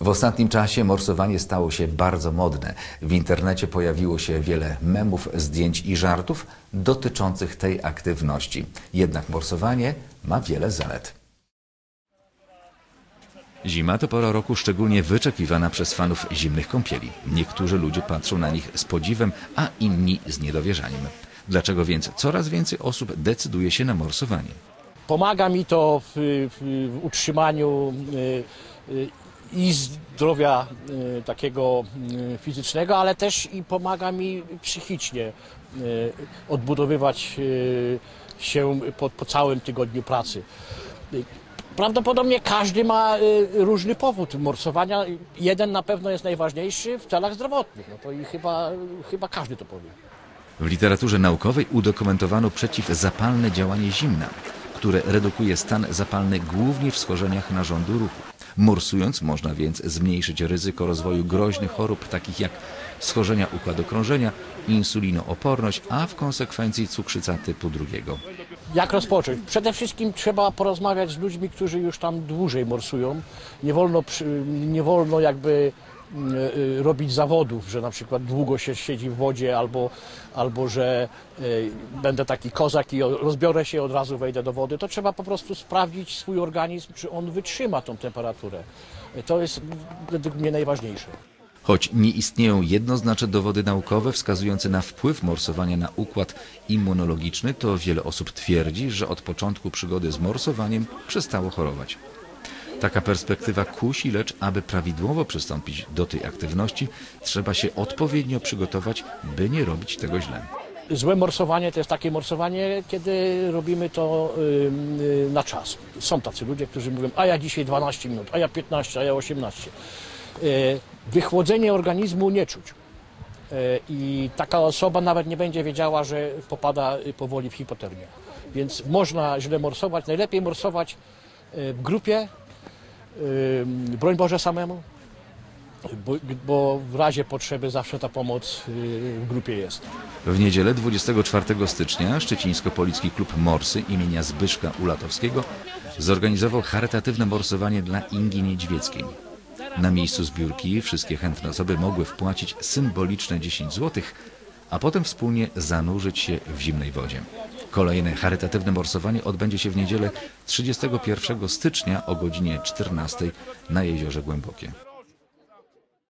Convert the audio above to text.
W ostatnim czasie morsowanie stało się bardzo modne. W internecie pojawiło się wiele memów, zdjęć i żartów dotyczących tej aktywności. Jednak morsowanie ma wiele zalet. Zima to pora roku szczególnie wyczekiwana przez fanów zimnych kąpieli. Niektórzy ludzie patrzą na nich z podziwem, a inni z niedowierzaniem. Dlaczego więc coraz więcej osób decyduje się na morsowanie? Pomaga mi to w, w, w utrzymaniu y, y, i zdrowia y, takiego y, fizycznego, ale też i pomaga mi psychicznie y, odbudowywać się po, po całym tygodniu pracy. Prawdopodobnie każdy ma różny powód morsowania. Jeden na pewno jest najważniejszy w celach zdrowotnych. No to i chyba, chyba każdy to powie. W literaturze naukowej udokumentowano przeciwzapalne działanie zimna, które redukuje stan zapalny głównie w schorzeniach narządu ruchu. Morsując można więc zmniejszyć ryzyko rozwoju groźnych chorób takich jak schorzenia układu krążenia, insulinooporność, a w konsekwencji cukrzyca typu drugiego. Jak rozpocząć? Przede wszystkim trzeba porozmawiać z ludźmi, którzy już tam dłużej morsują. Nie wolno, nie wolno jakby robić zawodów, że na przykład długo się siedzi w wodzie albo, albo że y, będę taki kozak i rozbiorę się od razu wejdę do wody. To trzeba po prostu sprawdzić swój organizm, czy on wytrzyma tą temperaturę. To jest według mnie najważniejsze. Choć nie istnieją jednoznaczne dowody naukowe wskazujące na wpływ morsowania na układ immunologiczny, to wiele osób twierdzi, że od początku przygody z morsowaniem przestało chorować. Taka perspektywa kusi, lecz aby prawidłowo przystąpić do tej aktywności, trzeba się odpowiednio przygotować, by nie robić tego źle. Złe morsowanie to jest takie morsowanie, kiedy robimy to y, y, na czas. Są tacy ludzie, którzy mówią, a ja dzisiaj 12 minut, a ja 15, a ja 18. Y, Wychłodzenie organizmu nie czuć. Y, I taka osoba nawet nie będzie wiedziała, że popada y, powoli w hipotermię. Więc można źle morsować. Najlepiej morsować y, w grupie, broń Boże samemu, bo, bo w razie potrzeby zawsze ta pomoc y, w grupie jest. W niedzielę 24 stycznia Szczecińsko-Policki Klub Morsy imienia Zbyszka Ulatowskiego zorganizował charytatywne morsowanie dla Ingi Niedźwieckiej. Na miejscu zbiórki wszystkie chętne osoby mogły wpłacić symboliczne 10 zł, a potem wspólnie zanurzyć się w zimnej wodzie. Kolejne charytatywne morsowanie odbędzie się w niedzielę 31 stycznia o godzinie 14 na Jeziorze Głębokie.